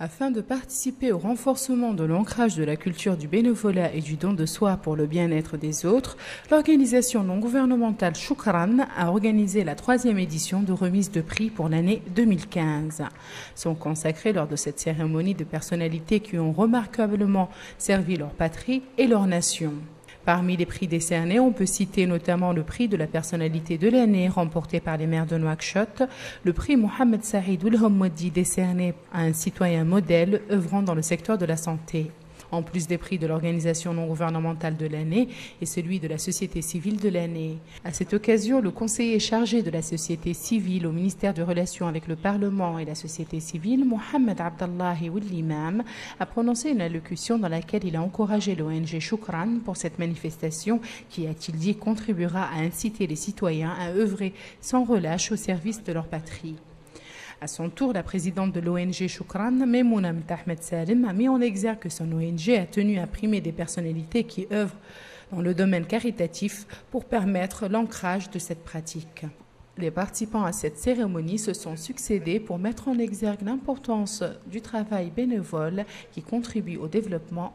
Afin de participer au renforcement de l'ancrage de la culture du bénévolat et du don de soi pour le bien-être des autres, l'organisation non gouvernementale Shukran a organisé la troisième édition de remise de prix pour l'année 2015. Sont consacrés lors de cette cérémonie de personnalités qui ont remarquablement servi leur patrie et leur nation. Parmi les prix décernés, on peut citer notamment le prix de la personnalité de l'année remporté par les maires de Nouakchott, le prix Mohamed Saïd Oulhamwadi décerné à un citoyen modèle œuvrant dans le secteur de la santé en plus des prix de l'organisation non gouvernementale de l'année et celui de la société civile de l'année. À cette occasion, le conseiller chargé de la société civile au ministère de Relations avec le Parlement et la société civile, Mohamed Abdallahi Willimam, a prononcé une allocution dans laquelle il a encouragé l'ONG Shukran pour cette manifestation qui, a-t-il dit, contribuera à inciter les citoyens à œuvrer sans relâche au service de leur patrie. À son tour, la présidente de l'ONG Shukran, Memouna Ahmed Salim, a mis en exergue que son ONG a tenu à primer des personnalités qui œuvrent dans le domaine caritatif pour permettre l'ancrage de cette pratique. Les participants à cette cérémonie se sont succédés pour mettre en exergue l'importance du travail bénévole qui contribue au développement